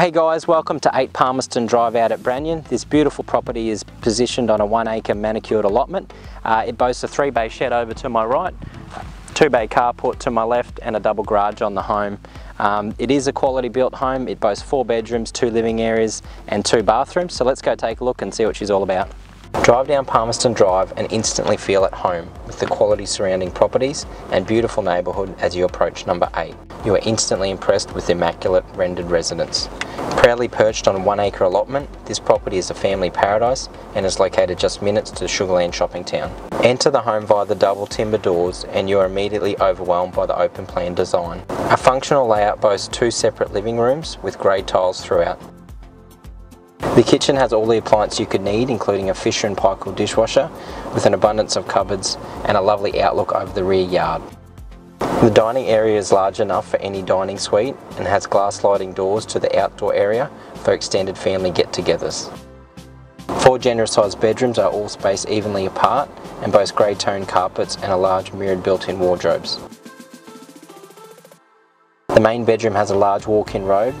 Hey guys, welcome to 8 Palmerston Drive out at Branyan. This beautiful property is positioned on a one acre manicured allotment. Uh, it boasts a three bay shed over to my right, two bay carport to my left and a double garage on the home. Um, it is a quality built home. It boasts four bedrooms, two living areas and two bathrooms. So let's go take a look and see what she's all about. Drive down Palmerston Drive and instantly feel at home with the quality surrounding properties and beautiful neighbourhood as you approach number 8. You are instantly impressed with immaculate rendered residence. Proudly perched on a one acre allotment, this property is a family paradise and is located just minutes to Sugarland shopping town. Enter the home via the double timber doors and you are immediately overwhelmed by the open plan design. A functional layout boasts two separate living rooms with grey tiles throughout. The kitchen has all the appliances you could need, including a Fisher and Paykel dishwasher, with an abundance of cupboards and a lovely outlook over the rear yard. The dining area is large enough for any dining suite and has glass sliding doors to the outdoor area for extended family get-togethers. Four generous sized bedrooms are all spaced evenly apart and boast grey toned carpets and a large mirrored built-in wardrobes. The main bedroom has a large walk-in robe,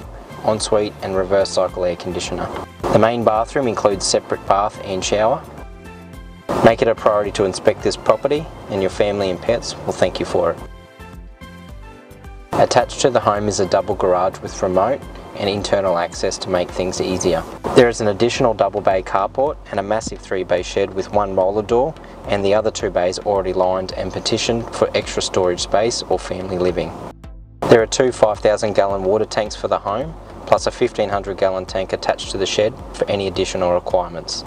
ensuite and reverse cycle air conditioner. The main bathroom includes separate bath and shower. Make it a priority to inspect this property and your family and pets will thank you for it. Attached to the home is a double garage with remote and internal access to make things easier. There is an additional double bay carport and a massive three bay shed with one roller door and the other two bays already lined and partitioned for extra storage space or family living. There are two 5,000 gallon water tanks for the home plus a 1500 gallon tank attached to the shed for any additional requirements.